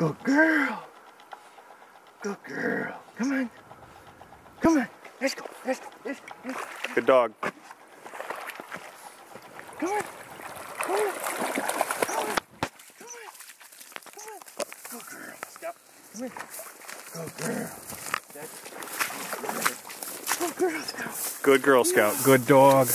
Good girl. Good girl. Come on. Come on. Let's go. Let's go. Let's go. Let's go. Good dog. Come on. Come on. Come on. Come on. Come on. Good girl. Scout. Come here. Good girl. That's good girl. Good girl, Scout. Good Girl Scout. Good dog.